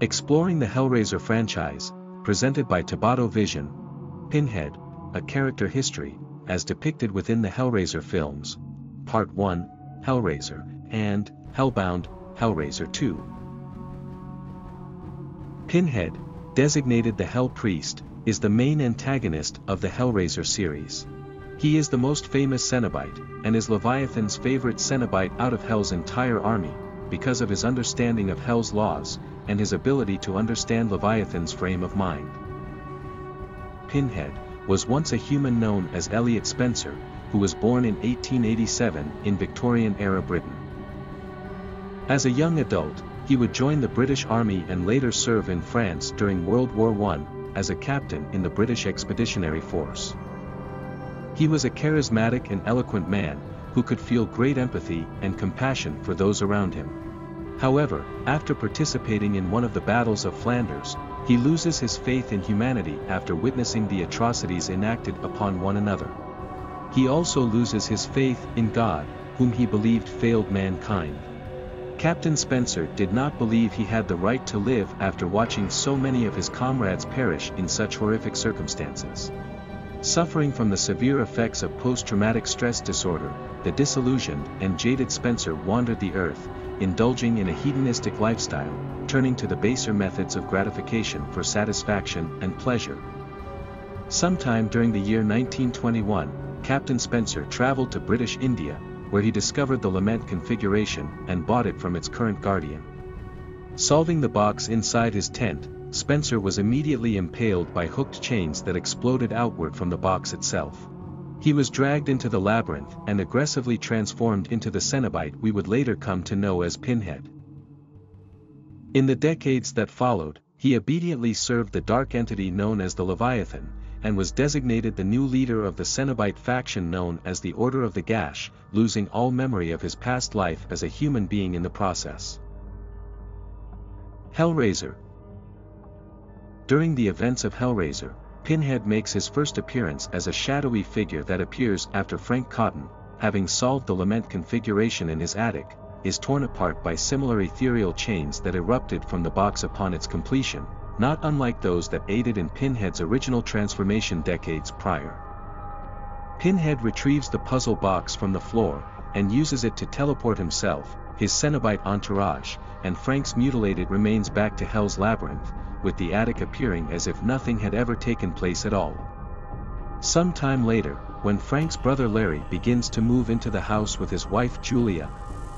Exploring the Hellraiser franchise, presented by Tobatto Vision, Pinhead, a character history, as depicted within the Hellraiser films, Part 1, Hellraiser, and, Hellbound, Hellraiser 2. Pinhead, designated the Hell Priest, is the main antagonist of the Hellraiser series. He is the most famous Cenobite, and is Leviathan's favorite Cenobite out of Hell's entire army, because of his understanding of Hell's laws, and his ability to understand Leviathan's frame of mind. Pinhead, was once a human known as Elliot Spencer, who was born in 1887 in Victorian-era Britain. As a young adult, he would join the British Army and later serve in France during World War I, as a captain in the British Expeditionary Force. He was a charismatic and eloquent man, who could feel great empathy and compassion for those around him. However, after participating in one of the battles of Flanders, he loses his faith in humanity after witnessing the atrocities enacted upon one another. He also loses his faith in God, whom he believed failed mankind. Captain Spencer did not believe he had the right to live after watching so many of his comrades perish in such horrific circumstances. Suffering from the severe effects of post-traumatic stress disorder, the disillusioned and jaded Spencer wandered the earth, indulging in a hedonistic lifestyle, turning to the baser methods of gratification for satisfaction and pleasure. Sometime during the year 1921, Captain Spencer traveled to British India, where he discovered the lament configuration and bought it from its current guardian. Solving the box inside his tent, Spencer was immediately impaled by hooked chains that exploded outward from the box itself. He was dragged into the labyrinth and aggressively transformed into the Cenobite we would later come to know as Pinhead. In the decades that followed, he obediently served the dark entity known as the Leviathan, and was designated the new leader of the Cenobite faction known as the Order of the Gash, losing all memory of his past life as a human being in the process. Hellraiser During the events of Hellraiser, Pinhead makes his first appearance as a shadowy figure that appears after Frank Cotton, having solved the lament configuration in his attic, is torn apart by similar ethereal chains that erupted from the box upon its completion, not unlike those that aided in Pinhead's original transformation decades prior. Pinhead retrieves the puzzle box from the floor, and uses it to teleport himself, his Cenobite entourage, and Frank's mutilated remains back to Hell's Labyrinth, with the attic appearing as if nothing had ever taken place at all. Some time later, when Frank's brother Larry begins to move into the house with his wife Julia,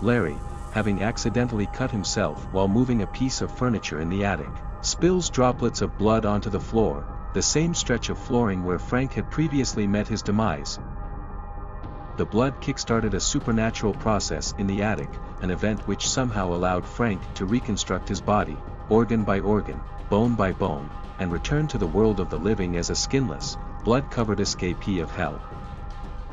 Larry, having accidentally cut himself while moving a piece of furniture in the attic, spills droplets of blood onto the floor, the same stretch of flooring where Frank had previously met his demise. The blood kickstarted a supernatural process in the attic, an event which somehow allowed Frank to reconstruct his body, organ by organ, bone by bone, and return to the world of the living as a skinless, blood-covered escapee of hell.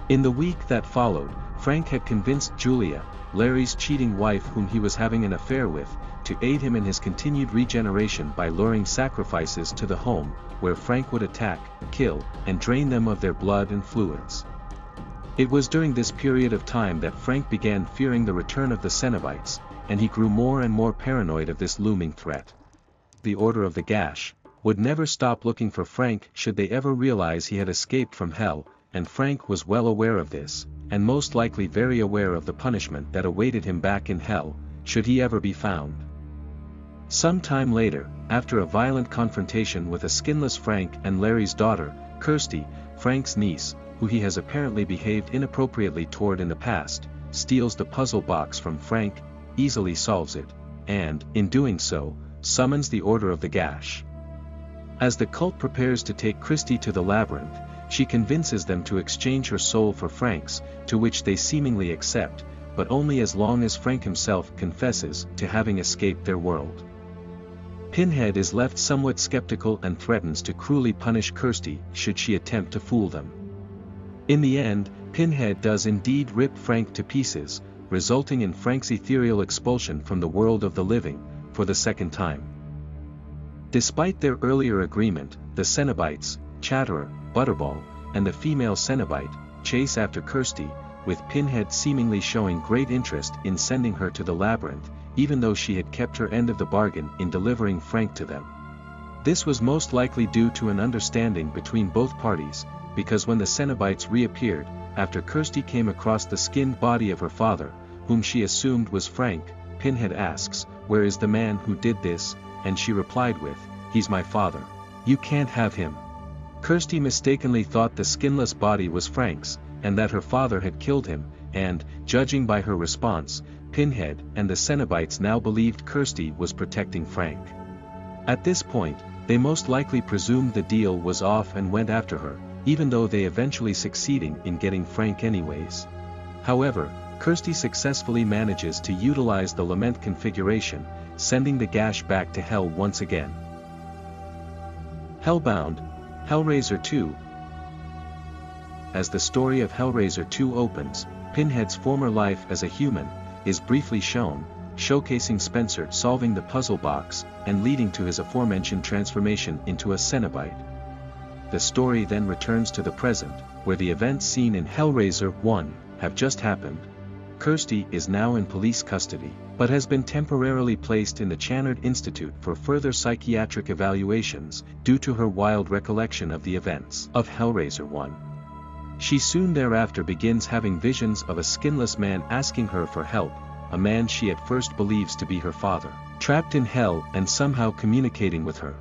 In the week that followed, Frank had convinced Julia, Larry's cheating wife whom he was having an affair with, to aid him in his continued regeneration by luring sacrifices to the home, where Frank would attack, kill, and drain them of their blood and fluids. It was during this period of time that Frank began fearing the return of the Cenobites, and he grew more and more paranoid of this looming threat the Order of the Gash, would never stop looking for Frank should they ever realize he had escaped from hell, and Frank was well aware of this, and most likely very aware of the punishment that awaited him back in hell, should he ever be found. Some time later, after a violent confrontation with a skinless Frank and Larry's daughter, Kirsty, Frank's niece, who he has apparently behaved inappropriately toward in the past, steals the puzzle box from Frank, easily solves it, and, in doing so, summons the Order of the Gash. As the cult prepares to take Kirsty to the labyrinth, she convinces them to exchange her soul for Frank's, to which they seemingly accept, but only as long as Frank himself confesses to having escaped their world. Pinhead is left somewhat skeptical and threatens to cruelly punish Kirsty should she attempt to fool them. In the end, Pinhead does indeed rip Frank to pieces, resulting in Frank's ethereal expulsion from the world of the living, for the second time. Despite their earlier agreement, the Cenobites, Chatterer, Butterball, and the female Cenobite, chase after Kirsty, with Pinhead seemingly showing great interest in sending her to the labyrinth, even though she had kept her end of the bargain in delivering Frank to them. This was most likely due to an understanding between both parties, because when the Cenobites reappeared, after Kirsty came across the skinned body of her father, whom she assumed was Frank, Pinhead asks, where is the man who did this, and she replied with, he's my father. You can't have him. Kirsty mistakenly thought the skinless body was Frank's, and that her father had killed him, and, judging by her response, Pinhead and the Cenobites now believed Kirsty was protecting Frank. At this point, they most likely presumed the deal was off and went after her, even though they eventually succeeding in getting Frank anyways. However, Kirsty successfully manages to utilize the lament configuration, sending the gash back to hell once again. Hellbound, Hellraiser 2 As the story of Hellraiser 2 opens, Pinhead's former life as a human, is briefly shown, showcasing Spencer solving the puzzle box, and leading to his aforementioned transformation into a Cenobite. The story then returns to the present, where the events seen in Hellraiser 1 have just happened. Kirsty is now in police custody, but has been temporarily placed in the Channard Institute for further psychiatric evaluations, due to her wild recollection of the events of Hellraiser 1. She soon thereafter begins having visions of a skinless man asking her for help, a man she at first believes to be her father, trapped in hell and somehow communicating with her.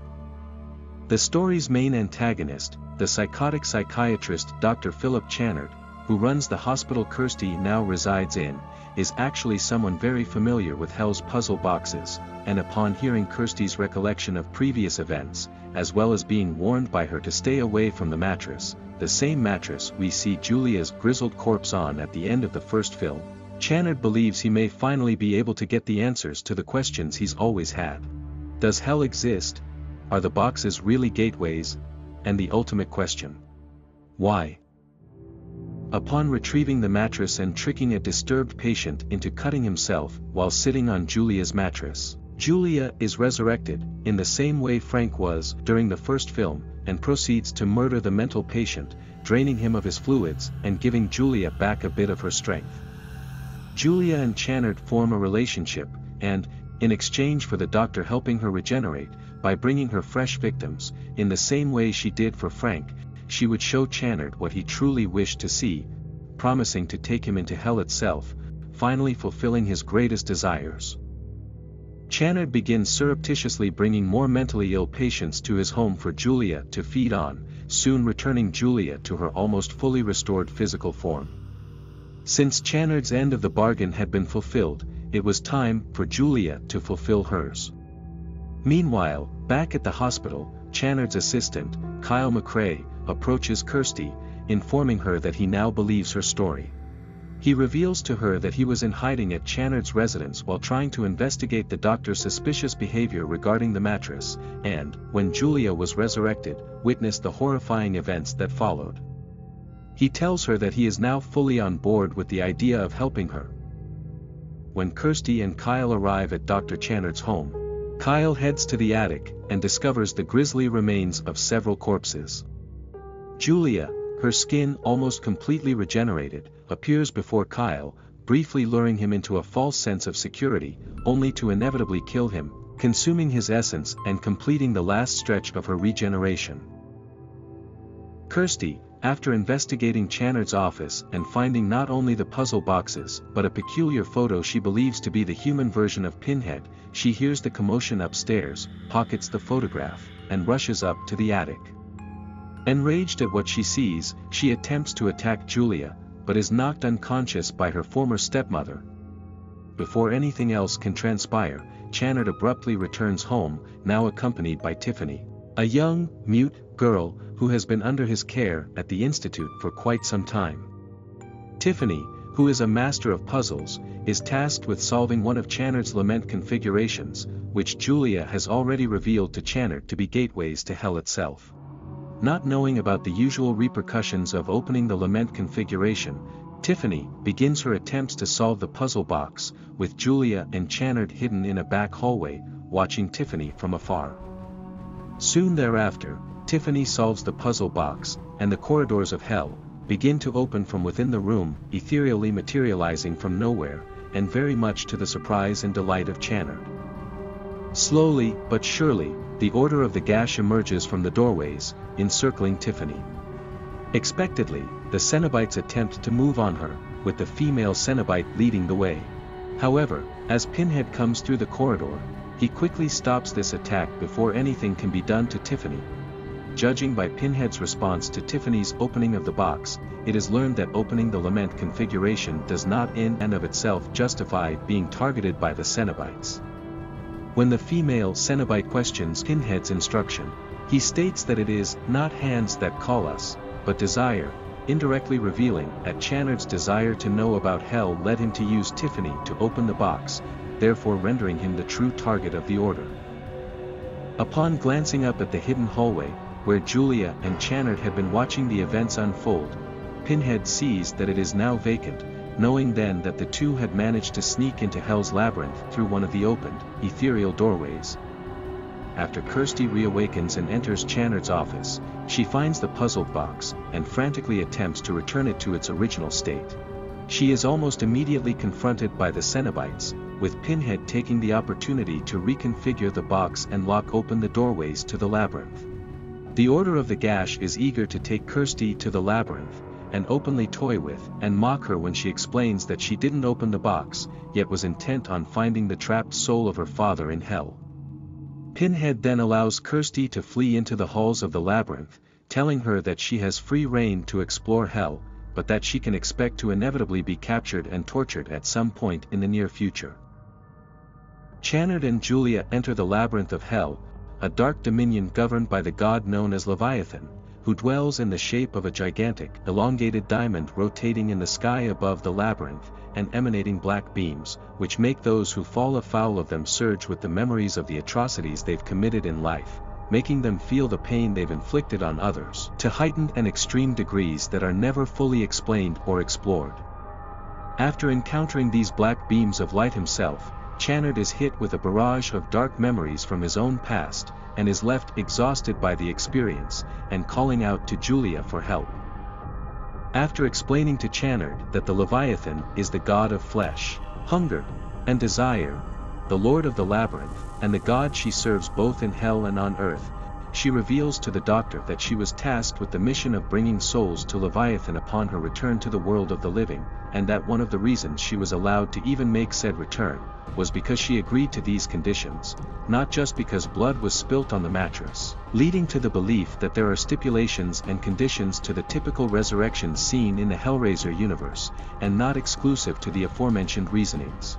The story's main antagonist, the psychotic psychiatrist Dr. Philip Channard, who runs the hospital Kirsty now resides in, is actually someone very familiar with Hell's puzzle boxes, and upon hearing Kirsty's recollection of previous events, as well as being warned by her to stay away from the mattress, the same mattress we see Julia's grizzled corpse on at the end of the first film, Channard believes he may finally be able to get the answers to the questions he's always had. Does hell exist? Are the boxes really gateways? And the ultimate question. Why? Upon retrieving the mattress and tricking a disturbed patient into cutting himself while sitting on Julia's mattress, Julia is resurrected, in the same way Frank was during the first film, and proceeds to murder the mental patient, draining him of his fluids and giving Julia back a bit of her strength. Julia and Channard form a relationship, and, in exchange for the doctor helping her regenerate, by bringing her fresh victims, in the same way she did for Frank, she would show Channard what he truly wished to see, promising to take him into hell itself, finally fulfilling his greatest desires. Channard begins surreptitiously bringing more mentally ill patients to his home for Julia to feed on, soon returning Julia to her almost fully restored physical form. Since Channard's end of the bargain had been fulfilled, it was time for Julia to fulfill hers. Meanwhile, back at the hospital, Channard's assistant, Kyle McRae, approaches Kirsty, informing her that he now believes her story. He reveals to her that he was in hiding at Channard's residence while trying to investigate the doctor's suspicious behavior regarding the mattress, and, when Julia was resurrected, witnessed the horrifying events that followed. He tells her that he is now fully on board with the idea of helping her. When Kirsty and Kyle arrive at Dr. Channard's home, Kyle heads to the attic and discovers the grisly remains of several corpses. Julia, her skin almost completely regenerated, appears before Kyle, briefly luring him into a false sense of security, only to inevitably kill him, consuming his essence and completing the last stretch of her regeneration. Kirsty, after investigating Channard's office and finding not only the puzzle boxes but a peculiar photo she believes to be the human version of Pinhead, she hears the commotion upstairs, pockets the photograph, and rushes up to the attic. Enraged at what she sees, she attempts to attack Julia, but is knocked unconscious by her former stepmother. Before anything else can transpire, Channard abruptly returns home, now accompanied by Tiffany. A young, mute, girl, who has been under his care at the Institute for quite some time. Tiffany, who is a master of puzzles, is tasked with solving one of Channard's lament configurations, which Julia has already revealed to Channard to be gateways to hell itself. Not knowing about the usual repercussions of opening the lament configuration, Tiffany begins her attempts to solve the puzzle box, with Julia and Channard hidden in a back hallway, watching Tiffany from afar. Soon thereafter, Tiffany solves the puzzle box, and the corridors of hell begin to open from within the room, ethereally materializing from nowhere, and very much to the surprise and delight of Channard. Slowly, but surely, the Order of the Gash emerges from the doorways, encircling Tiffany. Expectedly, the Cenobites attempt to move on her, with the female Cenobite leading the way. However, as Pinhead comes through the corridor, he quickly stops this attack before anything can be done to Tiffany. Judging by Pinhead's response to Tiffany's opening of the box, it is learned that opening the lament configuration does not in and of itself justify being targeted by the Cenobites. When the female Cenobite questions Pinhead's instruction, he states that it is not hands that call us, but desire, indirectly revealing that Channard's desire to know about hell led him to use Tiffany to open the box, therefore rendering him the true target of the order. Upon glancing up at the hidden hallway, where Julia and Channard had been watching the events unfold, Pinhead sees that it is now vacant, knowing then that the two had managed to sneak into Hell's labyrinth through one of the opened, ethereal doorways. After Kirsty reawakens and enters Channard's office, she finds the puzzled box, and frantically attempts to return it to its original state. She is almost immediately confronted by the Cenobites, with Pinhead taking the opportunity to reconfigure the box and lock open the doorways to the labyrinth. The Order of the Gash is eager to take Kirsty to the labyrinth, and openly toy with and mock her when she explains that she didn't open the box, yet was intent on finding the trapped soul of her father in hell. Pinhead then allows Kirsty to flee into the halls of the labyrinth, telling her that she has free reign to explore hell, but that she can expect to inevitably be captured and tortured at some point in the near future. Channard and Julia enter the labyrinth of hell, a dark dominion governed by the god known as Leviathan, who dwells in the shape of a gigantic, elongated diamond rotating in the sky above the labyrinth, and emanating black beams, which make those who fall afoul of them surge with the memories of the atrocities they've committed in life, making them feel the pain they've inflicted on others, to heightened and extreme degrees that are never fully explained or explored. After encountering these black beams of light himself, Channard is hit with a barrage of dark memories from his own past, and is left exhausted by the experience, and calling out to Julia for help. After explaining to Channard that the Leviathan is the god of flesh, hunger, and desire, the lord of the labyrinth, and the god she serves both in hell and on earth, she reveals to the doctor that she was tasked with the mission of bringing souls to Leviathan upon her return to the world of the living, and that one of the reasons she was allowed to even make said return, was because she agreed to these conditions, not just because blood was spilt on the mattress, leading to the belief that there are stipulations and conditions to the typical resurrection seen in the Hellraiser universe, and not exclusive to the aforementioned reasonings.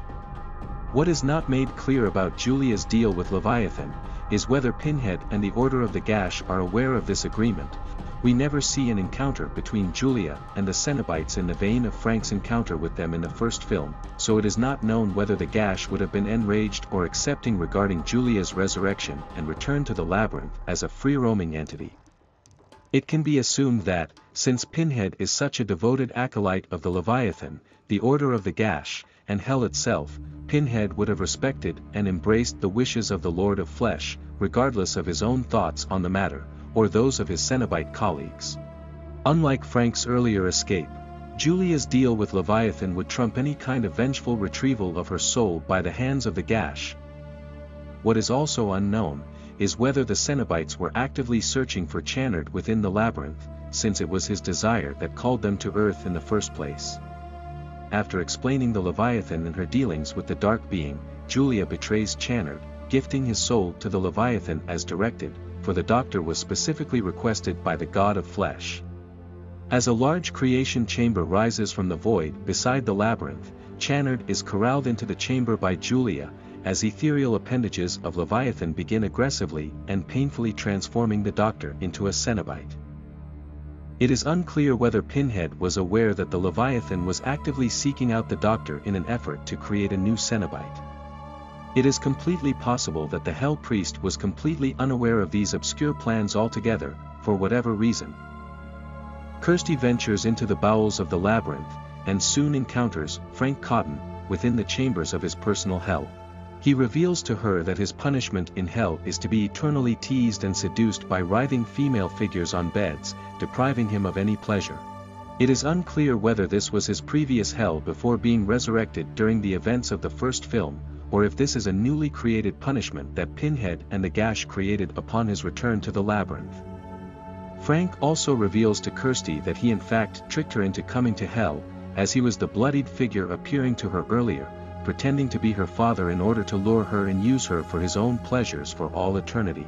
What is not made clear about Julia's deal with Leviathan, is whether Pinhead and the Order of the Gash are aware of this agreement. We never see an encounter between Julia and the Cenobites in the vein of Frank's encounter with them in the first film, so it is not known whether the Gash would have been enraged or accepting regarding Julia's resurrection and return to the labyrinth as a free-roaming entity. It can be assumed that, since Pinhead is such a devoted acolyte of the Leviathan, the Order of the Gash, and Hell itself, Pinhead would have respected and embraced the wishes of the Lord of Flesh, regardless of his own thoughts on the matter, or those of his Cenobite colleagues. Unlike Frank's earlier escape, Julia's deal with Leviathan would trump any kind of vengeful retrieval of her soul by the hands of the Gash. What is also unknown, is whether the Cenobites were actively searching for Channard within the labyrinth, since it was his desire that called them to Earth in the first place. After explaining the Leviathan and her dealings with the Dark Being, Julia betrays Channard, gifting his soul to the Leviathan as directed, for the doctor was specifically requested by the god of flesh. As a large creation chamber rises from the void beside the labyrinth, Channard is corralled into the chamber by Julia, as ethereal appendages of Leviathan begin aggressively and painfully transforming the doctor into a Cenobite. It is unclear whether Pinhead was aware that the Leviathan was actively seeking out the doctor in an effort to create a new Cenobite. It is completely possible that the Hell Priest was completely unaware of these obscure plans altogether, for whatever reason. Kirsty ventures into the bowels of the labyrinth, and soon encounters Frank Cotton, within the chambers of his personal hell. He reveals to her that his punishment in hell is to be eternally teased and seduced by writhing female figures on beds, depriving him of any pleasure. It is unclear whether this was his previous hell before being resurrected during the events of the first film, or if this is a newly created punishment that Pinhead and the Gash created upon his return to the labyrinth. Frank also reveals to Kirsty that he in fact tricked her into coming to hell, as he was the bloodied figure appearing to her earlier, pretending to be her father in order to lure her and use her for his own pleasures for all eternity.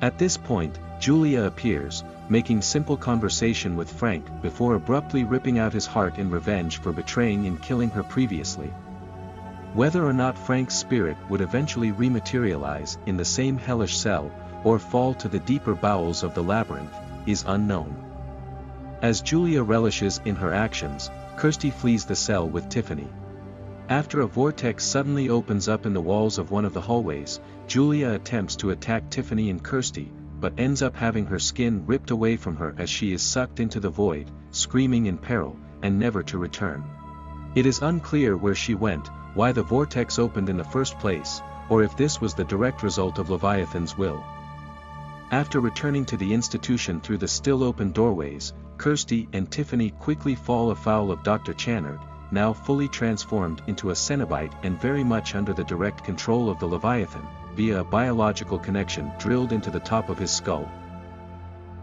At this point, Julia appears, making simple conversation with Frank before abruptly ripping out his heart in revenge for betraying and killing her previously. Whether or not Frank's spirit would eventually rematerialize in the same hellish cell, or fall to the deeper bowels of the labyrinth, is unknown. As Julia relishes in her actions, Kirsty flees the cell with Tiffany. After a vortex suddenly opens up in the walls of one of the hallways, Julia attempts to attack Tiffany and Kirsty, but ends up having her skin ripped away from her as she is sucked into the void, screaming in peril, and never to return. It is unclear where she went, why the vortex opened in the first place, or if this was the direct result of Leviathan's will. After returning to the institution through the still open doorways, Kirsty and Tiffany quickly fall afoul of Dr. Channard, now fully transformed into a Cenobite and very much under the direct control of the Leviathan, via a biological connection drilled into the top of his skull.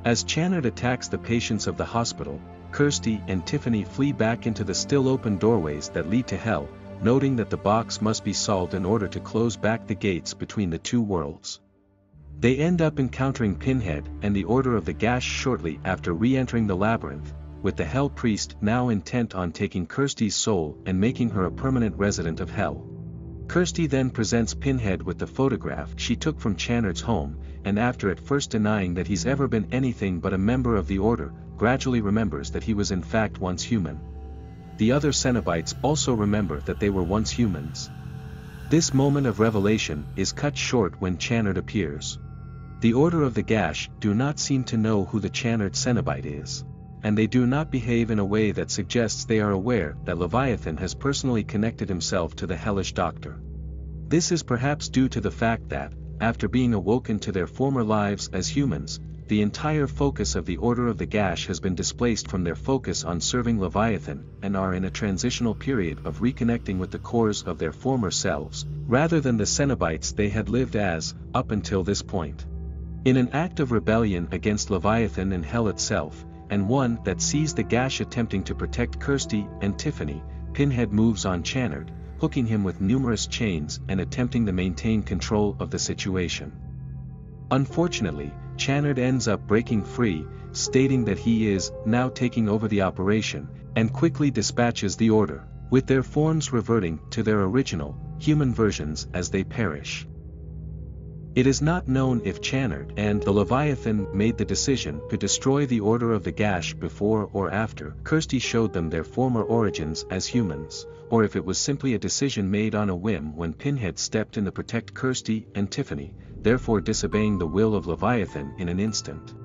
As Channard attacks the patients of the hospital, Kirsty and Tiffany flee back into the still open doorways that lead to hell, noting that the box must be solved in order to close back the gates between the two worlds. They end up encountering Pinhead and the Order of the Gash shortly after re-entering the labyrinth, with the Hell Priest now intent on taking Kirsty's soul and making her a permanent resident of Hell. Kirsty then presents Pinhead with the photograph she took from Channard's home, and after at first denying that he's ever been anything but a member of the Order, gradually remembers that he was in fact once human. The other Cenobites also remember that they were once humans. This moment of revelation is cut short when Channard appears. The Order of the Gash do not seem to know who the Channard Cenobite is and they do not behave in a way that suggests they are aware that Leviathan has personally connected himself to the hellish doctor. This is perhaps due to the fact that, after being awoken to their former lives as humans, the entire focus of the Order of the Gash has been displaced from their focus on serving Leviathan and are in a transitional period of reconnecting with the cores of their former selves, rather than the Cenobites they had lived as, up until this point. In an act of rebellion against Leviathan and Hell itself, and one that sees the gash attempting to protect Kirsty and Tiffany, Pinhead moves on Channard, hooking him with numerous chains and attempting to maintain control of the situation. Unfortunately, Channard ends up breaking free, stating that he is now taking over the operation, and quickly dispatches the order, with their forms reverting to their original, human versions as they perish. It is not known if Channard and the Leviathan made the decision to destroy the Order of the Gash before or after Kirsty showed them their former origins as humans, or if it was simply a decision made on a whim when Pinhead stepped in to protect Kirsty and Tiffany, therefore disobeying the will of Leviathan in an instant.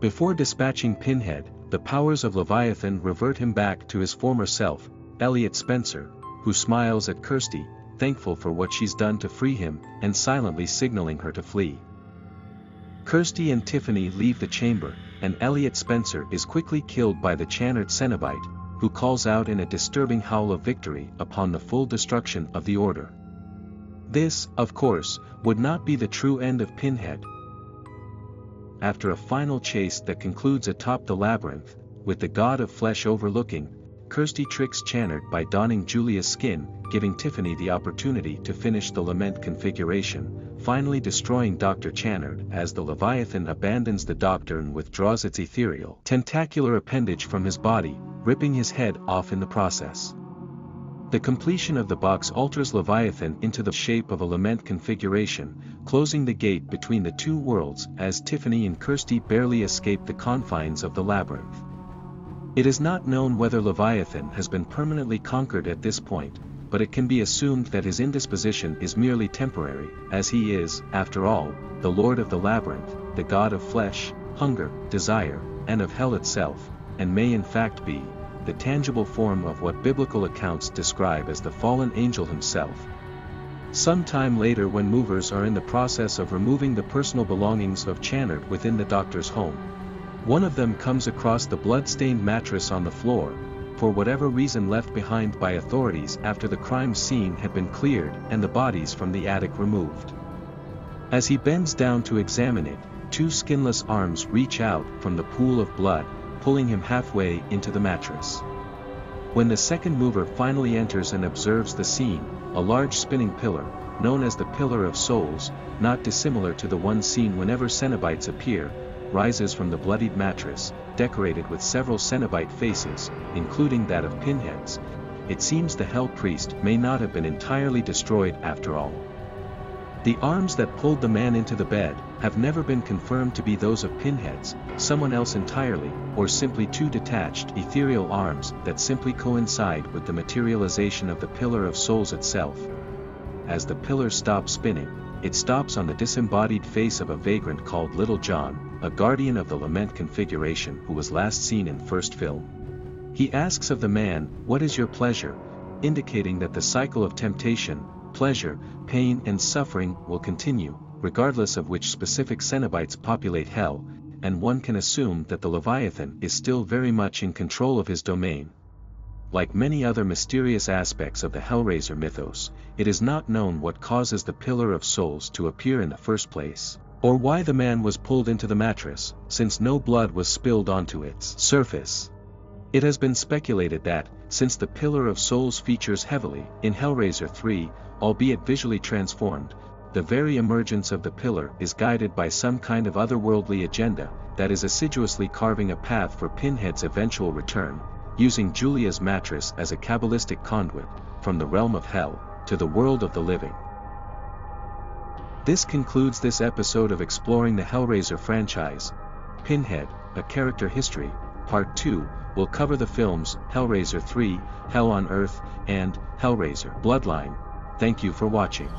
Before dispatching Pinhead, the powers of Leviathan revert him back to his former self, Elliot Spencer, who smiles at Kirsty, thankful for what she's done to free him, and silently signaling her to flee. Kirsty and Tiffany leave the chamber, and Elliot Spencer is quickly killed by the Channard Cenobite, who calls out in a disturbing howl of victory upon the full destruction of the Order. This, of course, would not be the true end of Pinhead. After a final chase that concludes atop the labyrinth, with the god of flesh overlooking, Kirsty tricks Channard by donning Julia's skin, giving Tiffany the opportunity to finish the lament configuration, finally destroying Dr. Channard as the Leviathan abandons the doctor and withdraws its ethereal, tentacular appendage from his body, ripping his head off in the process. The completion of the box alters Leviathan into the shape of a lament configuration, closing the gate between the two worlds as Tiffany and Kirsty barely escape the confines of the labyrinth. It is not known whether Leviathan has been permanently conquered at this point, but it can be assumed that his indisposition is merely temporary, as he is, after all, the Lord of the Labyrinth, the God of flesh, hunger, desire, and of hell itself, and may in fact be, the tangible form of what biblical accounts describe as the fallen angel himself. Some time later when movers are in the process of removing the personal belongings of Channard within the doctor's home, One of them comes across the blood-stained mattress on the floor, for whatever reason left behind by authorities after the crime scene had been cleared and the bodies from the attic removed. As he bends down to examine it, two skinless arms reach out from the pool of blood, pulling him halfway into the mattress. When the second mover finally enters and observes the scene, a large spinning pillar, known as the Pillar of Souls, not dissimilar to the one seen whenever Cenobites appear, rises from the bloodied mattress, decorated with several Cenobite faces, including that of pinheads. It seems the Hell Priest may not have been entirely destroyed after all. The arms that pulled the man into the bed, have never been confirmed to be those of pinheads, someone else entirely, or simply two detached ethereal arms that simply coincide with the materialization of the Pillar of Souls itself. As the pillar stops spinning, it stops on the disembodied face of a vagrant called Little John, a guardian of the lament configuration who was last seen in first film. He asks of the man, what is your pleasure, indicating that the cycle of temptation, pleasure, pain and suffering will continue, regardless of which specific Cenobites populate hell, and one can assume that the Leviathan is still very much in control of his domain, like many other mysterious aspects of the Hellraiser mythos, it is not known what causes the Pillar of Souls to appear in the first place, or why the man was pulled into the mattress, since no blood was spilled onto its surface. It has been speculated that, since the Pillar of Souls features heavily in Hellraiser 3, albeit visually transformed, the very emergence of the pillar is guided by some kind of otherworldly agenda, that is assiduously carving a path for Pinhead's eventual return, using Julia's mattress as a Kabbalistic conduit, from the realm of hell, to the world of the living. This concludes this episode of Exploring the Hellraiser franchise. Pinhead, A Character History, Part 2, will cover the films Hellraiser 3, Hell on Earth, and Hellraiser Bloodline. Thank you for watching.